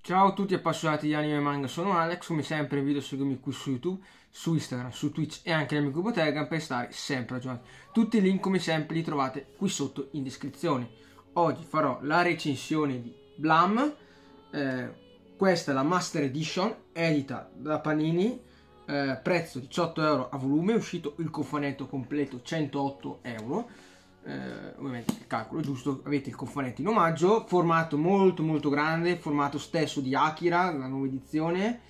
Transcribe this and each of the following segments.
Ciao a tutti appassionati di anime e manga, sono Alex, come sempre in video seguimi qui su YouTube, su Instagram, su Twitch e anche nel mio gruppo Telegram per stare sempre aggiornati. Tutti i link come sempre li trovate qui sotto in descrizione. Oggi farò la recensione di Blam, eh, questa è la Master Edition, edita da Panini, eh, prezzo 18 euro a volume, è uscito il cofanetto completo 108 euro. Eh, ovviamente il calcolo giusto, avete il cofanetto in omaggio, formato molto molto grande, formato stesso di Akira, la nuova edizione,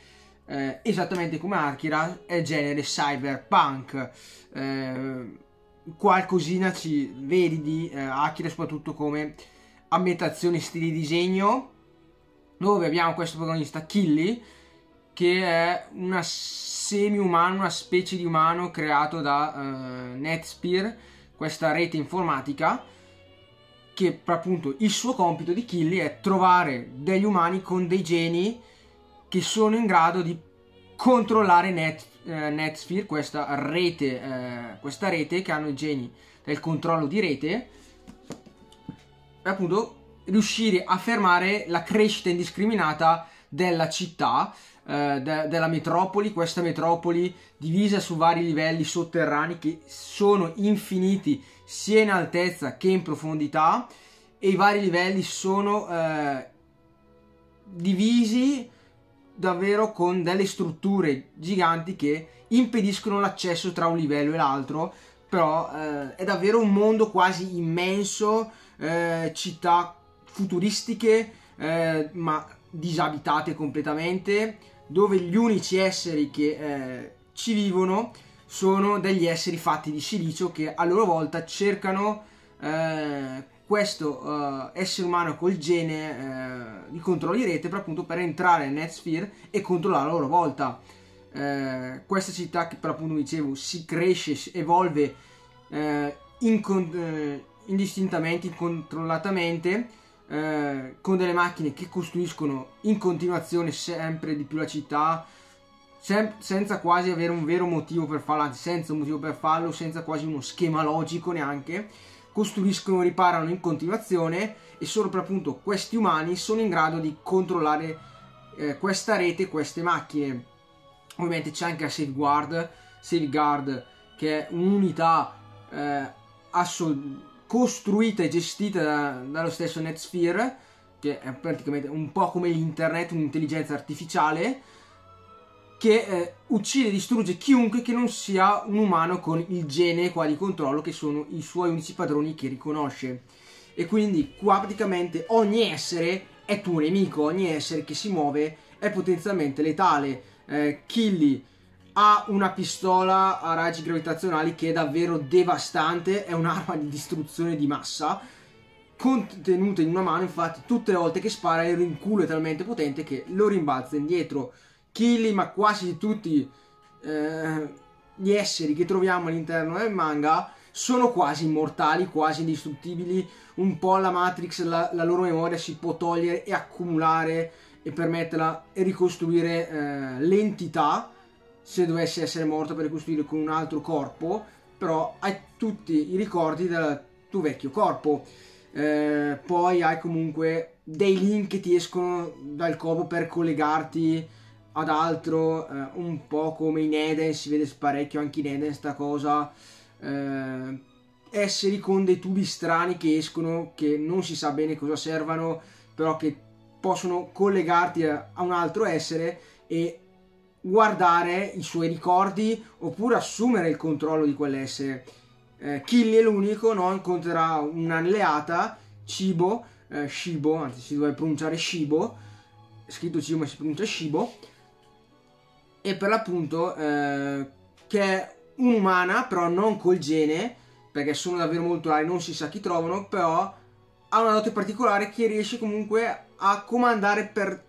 eh, esattamente come Akira, è genere cyberpunk, eh, qualcosina ci vedi di eh, Akira soprattutto come ambientazione stile disegno, dove abbiamo questo protagonista Killy, che è una semi-umano, una specie di umano creato da uh, Netspear, questa rete informatica che appunto il suo compito di Killy è trovare degli umani con dei geni che sono in grado di controllare Net, eh, Netsphere, questa rete, eh, questa rete che hanno i geni del controllo di rete e appunto riuscire a fermare la crescita indiscriminata della città eh, de- della metropoli, questa metropoli divisa su vari livelli sotterranei che sono infiniti sia in altezza che in profondità e i vari livelli sono eh, divisi davvero con delle strutture giganti che impediscono l'accesso tra un livello e l'altro però eh, è davvero un mondo quasi immenso eh, città futuristiche eh, ma disabitate completamente dove gli unici esseri che eh, ci vivono sono degli esseri fatti di silicio che a loro volta cercano eh, questo uh, essere umano col gene uh, di controllo di rete per appunto per entrare nel Netsphere e controllare a loro volta. Uh, questa città che per appunto dicevo si cresce, si evolve incon- indistintamente, incontrollatamente eh, con delle macchine che costruiscono in continuazione sempre di più la città sem- senza quasi avere un vero motivo per farlo, anzi senza un motivo per farlo, senza quasi uno schema logico neanche, costruiscono, riparano in continuazione e solo per appunto questi umani sono in grado di controllare eh, questa rete, queste macchine. Ovviamente c'è anche la Safeguard, Safeguard che è un'unità eh, assolutamente costruita e gestita da, dallo stesso NetSphere, che è praticamente un po' come l'internet, un'intelligenza artificiale, che eh, uccide e distrugge chiunque che non sia un umano con il gene qua di controllo, che sono i suoi unici padroni che riconosce. E quindi qua praticamente ogni essere è tuo nemico, ogni essere che si muove è potenzialmente letale. Eh, Killy ha una pistola a raggi gravitazionali che è davvero devastante, è un'arma di distruzione di massa contenuta in una mano, infatti tutte le volte che spara il rinculo è talmente potente che lo rimbalza indietro. Killy, ma quasi tutti eh, gli esseri che troviamo all'interno del manga sono quasi immortali, quasi indistruttibili, un po' la Matrix, la, la loro memoria si può togliere e accumulare e permetterla e ricostruire eh, l'entità se dovessi essere morto per ricostruire con un altro corpo, però hai tutti i ricordi del tuo vecchio corpo. Eh, poi hai comunque dei link che ti escono dal corpo per collegarti ad altro, eh, un po' come in Eden, si vede parecchio anche in Eden sta cosa. Eh, esseri con dei tubi strani che escono, che non si sa bene cosa servano, però che possono collegarti a un altro essere e guardare i suoi ricordi oppure assumere il controllo di quell'essere. Eh, Killy è l'unico, no? incontrerà un'alleata, Cibo, eh, Shibo, anzi si dovrebbe pronunciare Shibo, scritto Cibo ma si pronuncia Shibo, e per l'appunto eh, che è un'umana, però non col gene, perché sono davvero molto rari, non si sa chi trovano, però ha una dote particolare che riesce comunque a comandare per,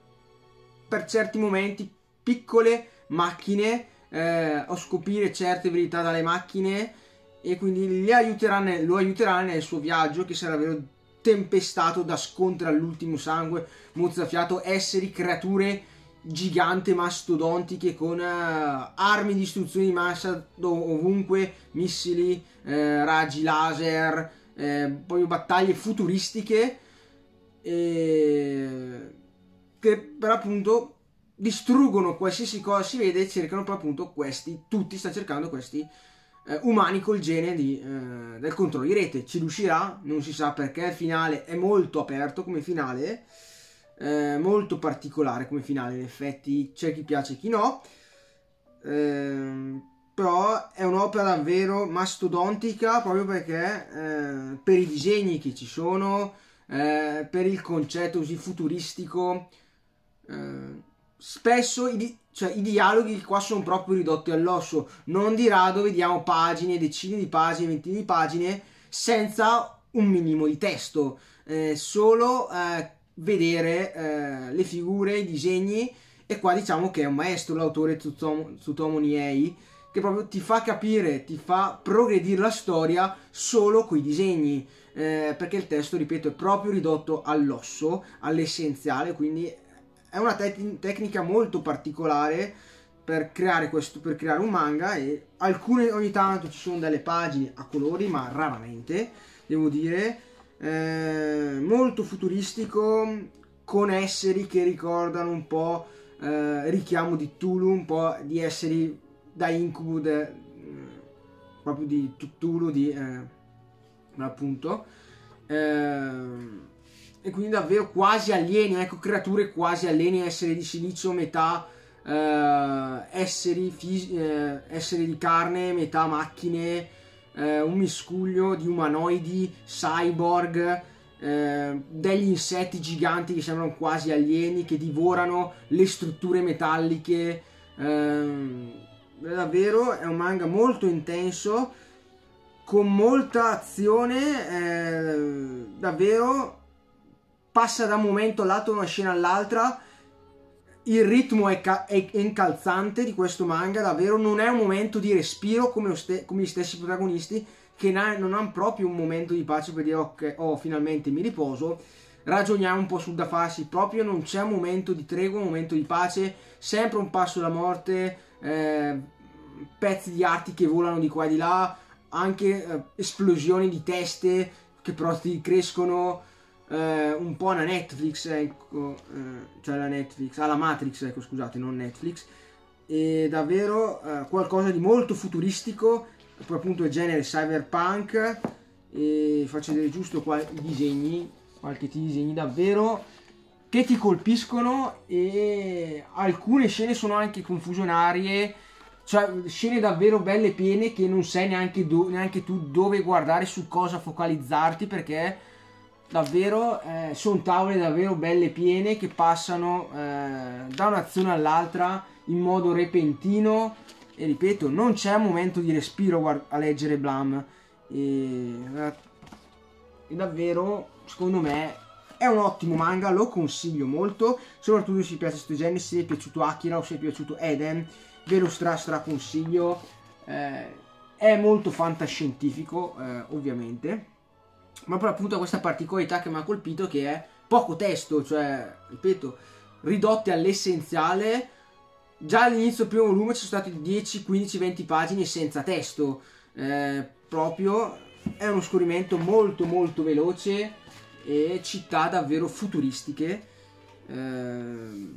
per certi momenti piccole macchine eh, o scoprire certe verità dalle macchine e quindi lo aiuterà nel suo viaggio che sarà davvero tempestato da scontri all'ultimo sangue, mozzafiato, esseri, creature gigante mastodontiche con uh, armi di distruzione di massa ovunque, missili, uh, raggi laser, uh, poi battaglie futuristiche che per appunto distruggono qualsiasi cosa si vede e cercano per appunto questi, tutti stanno cercando questi umani col gene di, del controllo di rete. Ci riuscirà? Non si sa perché il finale è molto aperto come finale eh, molto particolare come finale in effetti c'è chi piace e chi no eh, però è un'opera davvero mastodontica proprio perché eh, per i disegni che ci sono eh, per il concetto così futuristico eh, spesso i, di- cioè, i dialoghi qua sono proprio ridotti all'osso. Non di rado vediamo pagine decine di pagine ventine di pagine senza un minimo di testo. Eh, solo eh, vedere eh, le figure, i disegni e qua diciamo che è un maestro l'autore Tsutomu, Tsutomu Niei che proprio ti fa capire, ti fa progredire la storia solo con i disegni. Eh, perché il testo, ripeto, è proprio ridotto all'osso, all'essenziale, quindi è una te- tecnica molto particolare per creare, questo, per creare un manga e alcune ogni tanto ci sono delle pagine a colori, ma raramente, devo dire, eh, molto futuristico con esseri che ricordano un po' eh, richiamo di Tulu, un po' di esseri da incubo de, proprio di Tulu, di eh, appunto. Eh, e quindi davvero quasi alieni, ecco creature quasi alieni, esseri di silicio, metà eh, esseri, fis- eh, esseri di carne, metà macchine eh, un miscuglio di umanoidi, cyborg, eh, degli insetti giganti che sembrano quasi alieni, che divorano le strutture metalliche. Eh, davvero è un manga molto intenso, con molta azione, eh, davvero passa da un momento all'altro, una scena all'altra il ritmo è, ca- è, incalzante di questo manga, davvero non è un momento di respiro come, ste- come gli stessi protagonisti che na- non hanno proprio un momento di pace per dire ok, oh, finalmente mi riposo. Ragioniamo un po' sul da farsi, proprio non c'è un momento di tregua, un momento di pace, sempre un passo alla morte, eh, pezzi di arti che volano di qua e di là, anche eh, esplosioni di teste che però ti crescono eh, un po' alla Netflix, ecco, eh, cioè la Netflix, alla Matrix, ecco scusate, non Netflix, e davvero eh, qualcosa di molto futuristico, poi appunto il genere cyberpunk, e faccio vedere giusto qua i disegni, qualche disegni davvero che ti colpiscono e alcune scene sono anche confusionarie cioè scene davvero belle piene che non sai neanche, do- neanche tu dove guardare su cosa focalizzarti perché davvero eh, sono tavole davvero belle piene che passano eh, da un'azione all'altra in modo repentino. E ripeto non c'è momento di respiro a leggere Blam. E, e davvero secondo me è un ottimo manga, lo consiglio molto, soprattutto se vi piace questo genere, se vi è piaciuto Akira o se vi è piaciuto Eden, ve lo stra stra consiglio. Eh, è molto fantascientifico, eh, ovviamente ma poi appunto questa particolarità che mi ha colpito che è poco testo, cioè, ripeto, ridotte all'essenziale. Già all'inizio del primo volume ci sono state 10, 15, 20 pagine senza testo. Eh, proprio è uno scorrimento molto molto veloce e città davvero futuristiche. Eh,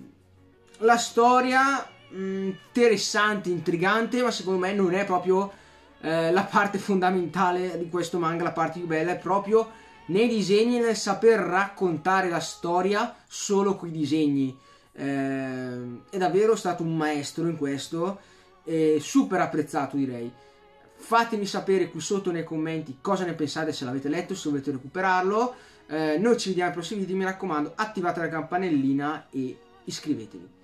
la storia mh, interessante, intrigante, ma secondo me non è proprio eh, la parte fondamentale di questo manga, la parte più bella, è proprio nei disegni, nel saper raccontare la storia solo coi disegni. Eh, è davvero stato un maestro in questo, e super apprezzato direi. Fatemi sapere qui sotto nei commenti cosa ne pensate, se l'avete letto, se volete recuperarlo. Eh, noi ci vediamo ai prossimi video, mi raccomando attivate la campanellina e iscrivetevi.